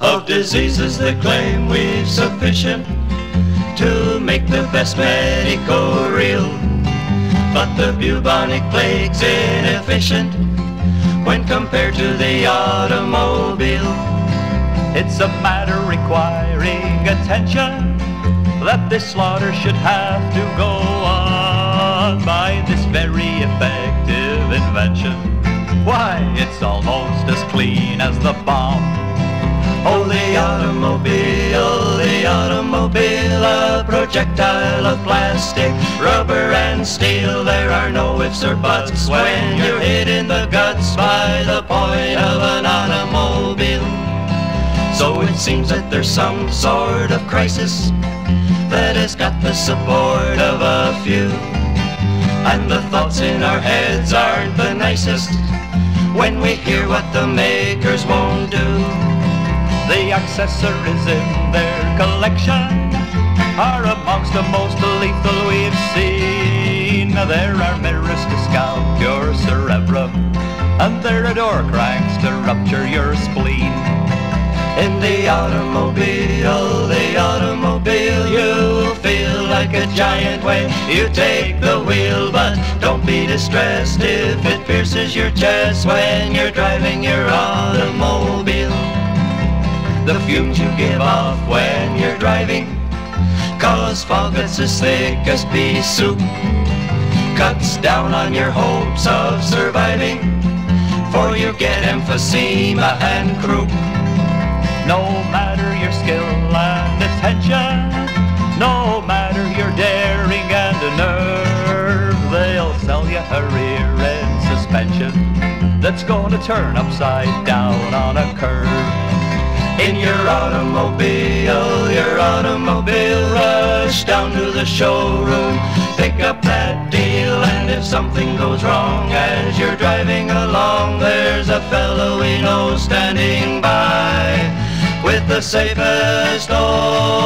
of diseases that claim we've sufficient to make the best medical real. But the bubonic plague's inefficient when compared to the automobile. It's a matter requiring attention that this slaughter should have to go on by this very effective invention. Why, it's almost as clean as the bomb. Oh, the automobile, the automobile, a projectile of plastic, rubber and steel. There are no ifs or buts when you're hit in the guts by the point of an automobile. So it seems that there's some sort of crisis that has got the support of a few. And the thoughts in our heads aren't the nicest when we hear what the makers won't do. The accessories in their collection are amongst the most lethal we've seen. There are mirrors to scalp your cerebrum, and there are door cranks to rupture your spleen. In the automobile, the automobile, you feel like a giant when you take the wheel. But don't be distressed if it pierces your chest when you're driving your automobile the fumes you give off when you're driving. Cause fog that's as thick as pea soup cuts down on your hopes of surviving. For you get emphysema and croup. No matter your skill and attention, no matter your daring and nerve, they'll sell you a rear end suspension that's gonna turn upside down on a curve in your automobile, your automobile. Rush down to the showroom, pick up that deal, and if something goes wrong as you're driving along, there's a fellow we know standing by with the safest can